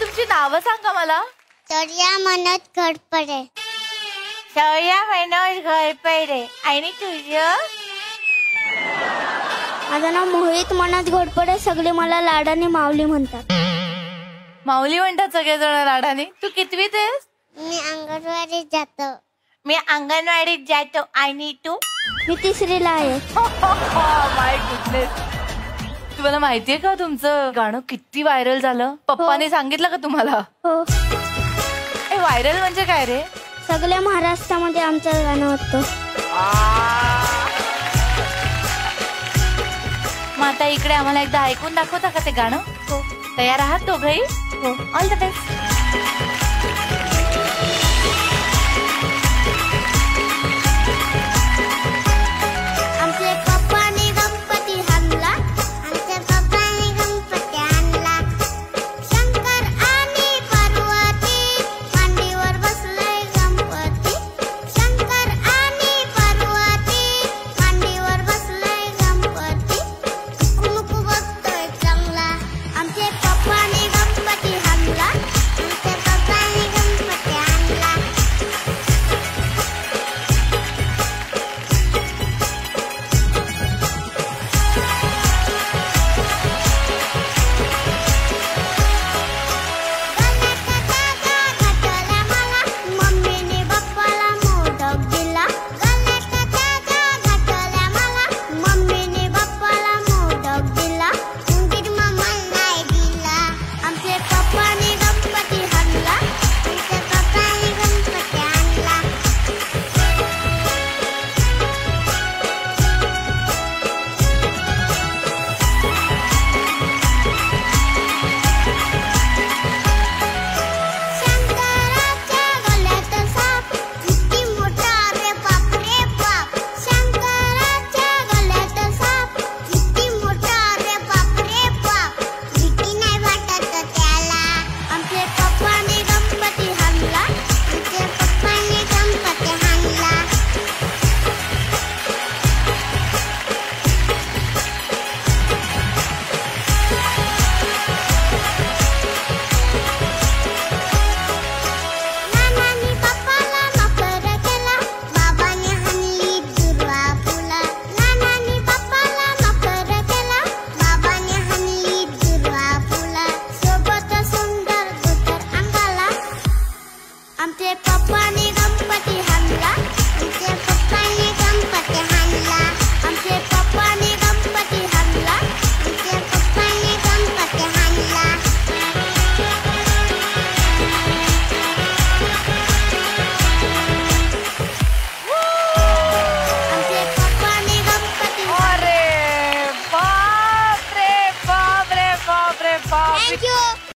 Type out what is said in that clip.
तुमची नावं सांगा मला. शौर्या मनोज घोडपडे शौर्या मनोज घरपैरे आणि तुझं? माझं नाव मोहित मनोज घोडपडे सगळे मला लाडाने माऊली म्हणतात. माऊली म्हणतात सगळेजण लाडाने तू कितवीत आहेस? मी अंगणवाडीत जातो. मी अंगणवाडीत जातो. आणि तू? मी तिसरीला आहे. माय गुडनेस तुम्हाला माहितीये का तुमचं गाणं किती व्हायरल झालं? पप्पाने सांगितलं का तुम्हाला? हो. व्हायरल म्हणजे काय रे? सगळ्या महाराष्ट्रामध्ये आमचं गाणं होतं. मग आता इकडे आम्हाला एकदा ऐकून दाखवता का ते गाणं? हो. तयार आहात दोघही? हो. All the best